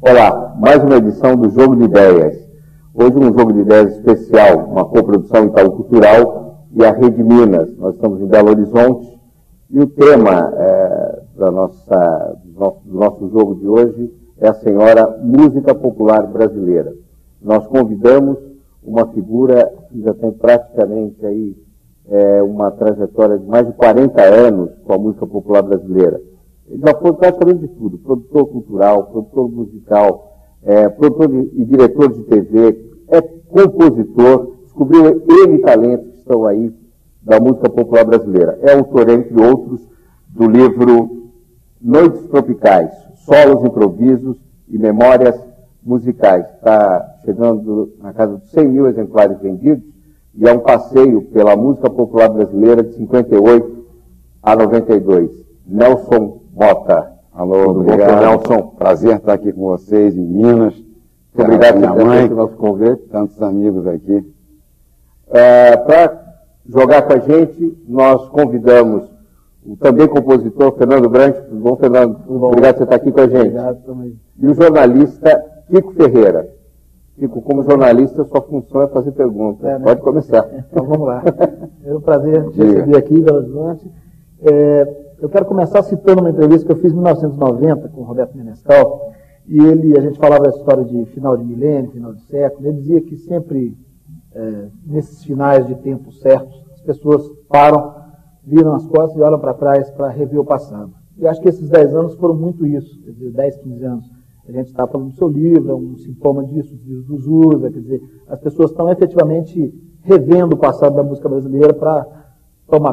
Olá, mais uma edição do Jogo de Ideias. Hoje um jogo de ideias especial, uma coprodução Itaú Cultural e a Rede Minas. Nós estamos em Belo Horizonte e o tema é, da nossa, do, nosso, do nosso jogo de hoje é a senhora música popular brasileira. Nós convidamos uma figura que já tem praticamente aí é, uma trajetória de mais de 40 anos com a música popular brasileira. Ele já foi praticamente de tudo, produtor cultural, produtor musical, é, produtor de, e diretor de TV, é compositor, descobriu N talentos que estão aí da música popular brasileira. É autor, entre outros, do livro Noites Tropicais, Solos, Improvisos e Memórias Musicais. Está chegando na casa dos 100 mil exemplares vendidos e é um passeio pela música popular brasileira de 58 a 92. Nelson Mota. Alô, Tudo obrigado. Bom, Nelson? Prazer estar aqui com vocês em Minas. Muito obrigado minha mãe, nosso convite. Tantos amigos aqui. É, Para jogar com a gente, nós convidamos o também compositor Fernando Branco. Tudo bom, Fernando? Tudo bom. Obrigado por você estar aqui com a gente. Obrigado também. E o jornalista Kiko Ferreira. Kiko, como jornalista, sua função é fazer perguntas. É, né? Pode começar. Então vamos lá. É um prazer te receber aqui em Belo Horizonte. É, eu quero começar citando uma entrevista que eu fiz em 1990 com o Roberto Menescal, e ele, a gente falava da história de final de milênio, final de século, ele dizia que sempre, é, nesses finais de tempo certos, as pessoas param, viram as costas e olham para trás para rever o passado. E acho que esses 10 anos foram muito isso, quer dizer, 10, 15 anos. A gente está falando do seu livro, é um sintoma disso, dos usa, quer dizer, as pessoas estão efetivamente revendo o passado da música brasileira para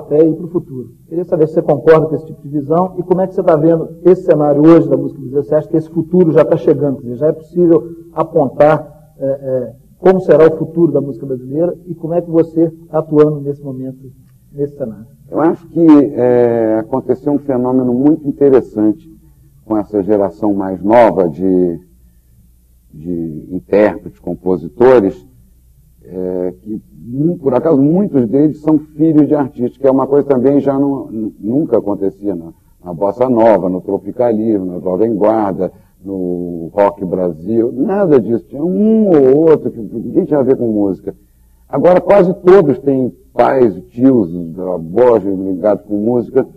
pé e para o futuro. Queria saber se você concorda com esse tipo de visão e como é que você está vendo esse cenário hoje da música brasileira. Você acha que esse futuro já está chegando? Dizer, já é possível apontar é, é, como será o futuro da música brasileira e como é que você está atuando nesse momento, nesse cenário? Eu acho que é, aconteceu um fenômeno muito interessante com essa geração mais nova de, de intérpretes, compositores, é, que por acaso muitos deles são filhos de artistas, que é uma coisa também já não, nunca acontecia na, na bossa nova, no tropicalismo, na jovem guarda, no rock Brasil, nada disso. Tinha um ou outro que ninguém tinha a ver com música. Agora quase todos têm pais, tios, avós ligados com música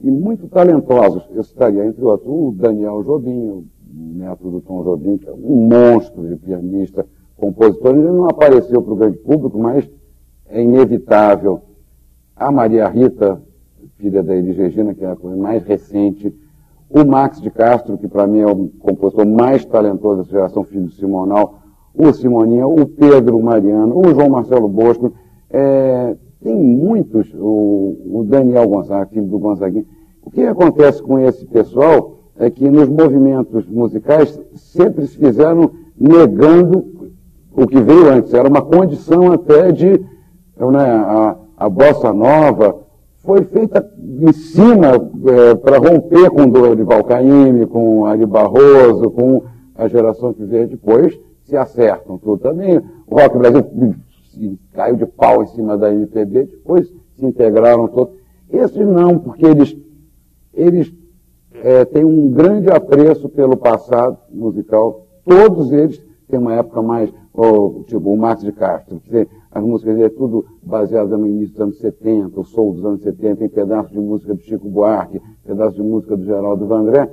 e muito talentosos. Eu citaria, entre outros, o Daniel Jobim, neto do Tom Jobim, que é um monstro de pianista, compositor, ele não apareceu para o grande público, mas é inevitável. A Maria Rita, filha da Elis Regina, que é a coisa mais recente, o Max de Castro, que para mim é o compositor mais talentoso dessa geração, filho do Simonal, o Simoninha, o Pedro Mariano, o João Marcelo Bosco, é, tem muitos, o, o, Daniel Gonzaga, filho do Gonzaguinho. O que acontece com esse pessoal é que nos movimentos musicais sempre se fizeram negando o que veio antes. Era uma condição até de. Né, a, a bossa nova foi feita em cima é, para romper com Dorival Caymmi, com Ari Barroso, com a geração que veio depois, se acertam tudo também. O Rock Brasil caiu de pau em cima da MPB, depois se integraram todos. Esses não, porque eles, eles é, têm um grande apreço pelo passado musical. Todos eles têm uma época mais ou, tipo, o Max de Castro, que as músicas dele é tudo baseado no início dos anos 70, o soul dos anos 70, tem pedaços de música do Chico Buarque, pedaços de música do Geraldo Vandré.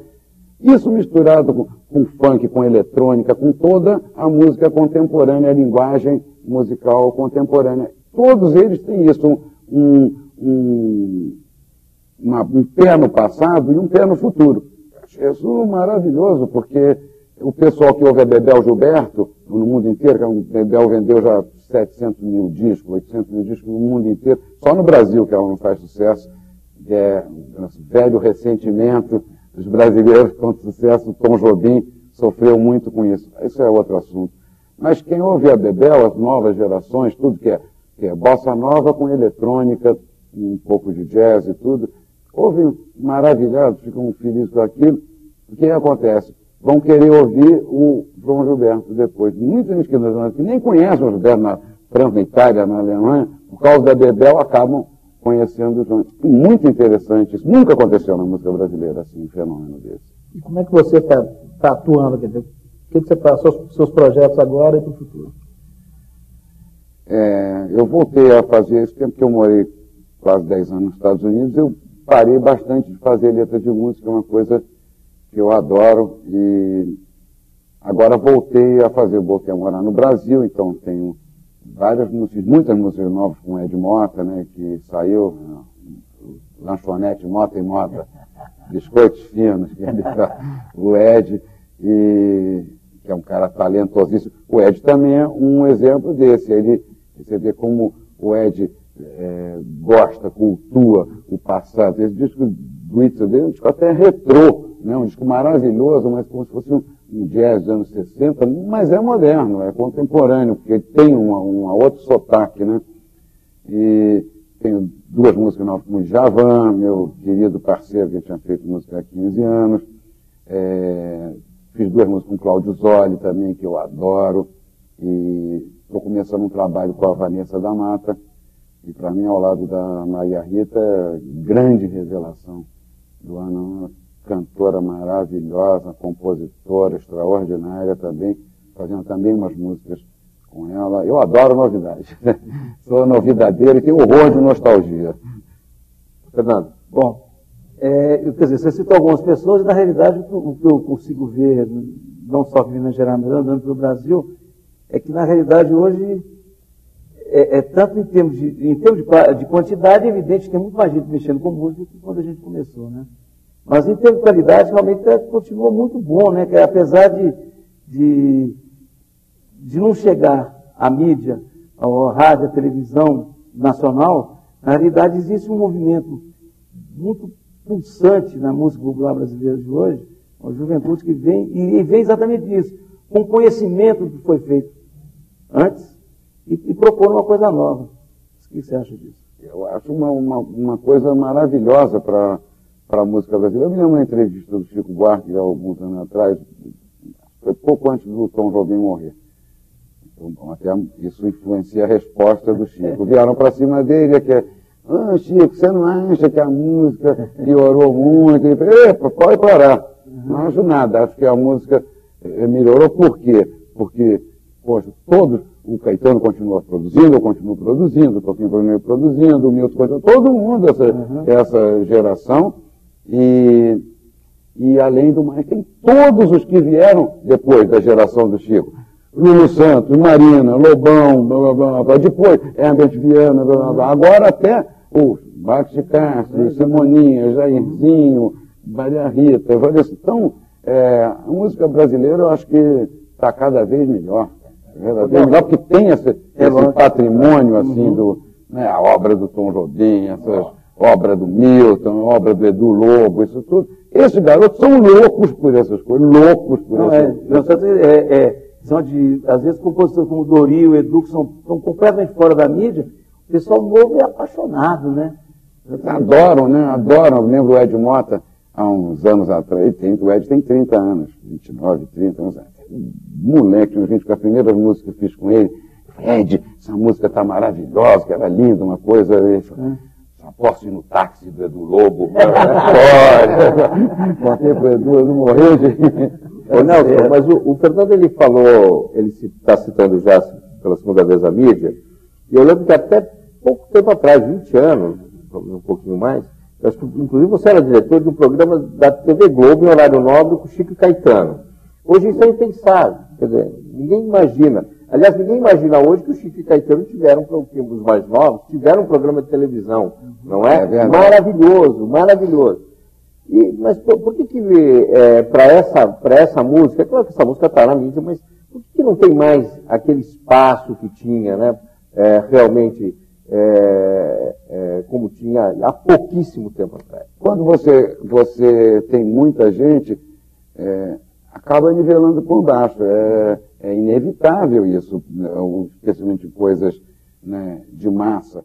Isso misturado com, com funk, com eletrônica, com toda a música contemporânea, a linguagem musical contemporânea. Todos eles têm isso, um, um, uma, um pé no passado e um pé no futuro. Acho isso maravilhoso, porque o pessoal que ouve a Bebel Gilberto, no mundo inteiro, que a Bebel vendeu já 700 mil discos, 800 mil discos no mundo inteiro, só no Brasil que ela não faz sucesso, que é um velho ressentimento dos brasileiros com sucesso, Tom Jobim sofreu muito com isso. Isso é outro assunto. Mas quem ouve a Bebel, as novas gerações, tudo que é, que é bossa nova com eletrônica, um pouco de jazz e tudo, ouvem maravilhados, ficam felizes com aquilo. O que acontece? Vão querer ouvir o João Gilberto depois. Muita gente que, que nem conhece o Gilberto na França, na Itália, na Alemanha, por causa da Bebel, acabam conhecendo o João. Muito interessante isso. Nunca aconteceu na música brasileira assim, um fenômeno desse. E como é que você está tá atuando? Quer dizer, que, que você faz, seus, seus projetos agora e para o futuro? É, eu voltei a fazer esse tempo que eu morei quase 10 anos nos Estados Unidos, eu parei bastante de fazer letra de música, é uma coisa eu adoro e agora voltei a fazer, voltei a morar no Brasil, então tenho várias músicas, muitas músicas novas com Ed Mota, né, que saiu, lanchonete Mota e Mota, biscoitos finos, que é o Ed, e, que é um cara talentosíssimo. O Ed também é um exemplo desse. Ele, você vê como o Ed é, gosta, cultua o passado. Esse disco do Itzel dele é um disco até retrô, né? um disco maravilhoso, mas como se fosse um, um jazz dos anos 60, mas é moderno, é contemporâneo, porque tem um uma outro sotaque, né? E tenho duas músicas novas com o Javan, meu querido parceiro que tinha feito música há 15 anos. É, fiz duas músicas com o Cláudio Zoli também, que eu adoro. E estou começando um trabalho com a Vanessa da Mata. E para mim, ao lado da Maria Rita, grande revelação do ano. Cantora maravilhosa, compositora extraordinária também, fazendo também umas músicas com ela. Eu adoro novidade. Sou novidadeiro e tenho horror de nostalgia. Fernando, bom, é, quer dizer, você citou algumas pessoas e na realidade o que eu consigo ver, não só em Minas Gerais, mas andando pelo Brasil, é que na realidade hoje é, é, tanto em termos, de, em termos de, de, quantidade, é evidente que tem muito mais gente mexendo com música do que quando a gente começou, né? Mas em termos de qualidade, realmente é, continua muito bom, né? Que apesar de, de, de não chegar à mídia, à rádio, à televisão nacional, na realidade existe um movimento muito pulsante na música popular brasileira de hoje, a juventude que vem, e vem exatamente disso, com conhecimento do que foi feito antes, e, e propor uma coisa nova. O que você acha disso? Eu acho uma, uma, uma coisa maravilhosa para a música brasileira. Eu me lembro uma entrevista do Chico Buarque há alguns anos atrás, foi pouco antes do Tom Jobim morrer. Então, até isso influencia a resposta do Chico. Vieram para cima dele, que é, ah, Chico, você não acha que a música piorou muito? Ele falou, pode parar. Não acho nada, acho que a música eh, melhorou. Por quê? Porque, poxa, todos, o Caetano continua produzindo, eu continuo produzindo, o Toquinho continua produzindo, o Milton continua, todo mundo, essa, uhum. essa geração, e, e além do mais, tem todos os que vieram depois da geração do Chico. Lulu Santos, Marina, Lobão, blá, blá, blá, blá. depois Herbert Viana, blá, blá, blá. agora até o Marcos de Castro, Simoninha, Jairzinho, Maria Rita, Então, é, a música brasileira eu acho que está cada vez melhor. Verdadeiro, melhor porque tem esse, é esse patrimônio assim uhum. do, né, a obra do Tom Jobim, essa obra do Milton, obra do Edu Lobo, isso tudo. Esses garotos são loucos por essas coisas, loucos por Não, essas é, coisas. É, é, são de, às vezes, compositores como Doril, Edu, que são, são completamente fora da mídia, o pessoal novo é apaixonado, né? Adoram, né? Adoram. Eu lembro o Ed Mota, há uns anos atrás, tem, o Ed tem 30 anos, 29, 30 anos moleque, a gente, com a primeira música que fiz com ele, Ed, essa música tá maravilhosa, que era linda, uma coisa. Ele falou, é. Posso ir no táxi do Edu Lobo. Pode. Contei pro Edu, eu não morreu de. Ô, Nelson, mas o, o, Fernando ele falou, ele está citando já pela segunda vez a mídia, e eu lembro que até pouco tempo atrás, 20 anos, um pouquinho mais, acho que, inclusive você era diretor de um programa da TV Globo em horário nobre com Chico Caetano. Hoje isso é impensável. Quer dizer, ninguém imagina. Aliás, ninguém imagina hoje que o Chico e Caetano tiveram, os mais novos, tiveram um programa de televisão, não é? é maravilhoso, maravilhoso. E, mas por, por que que é, para essa, essa música, é claro que essa música está na mídia, mas por que, que, não tem mais aquele espaço que tinha, né? É, realmente, é, é como tinha há pouquíssimo tempo atrás? Quando você, você tem muita gente, é, acaba nivelando por baixo. É, é inevitável isso, né, especialmente coisas né, de massa.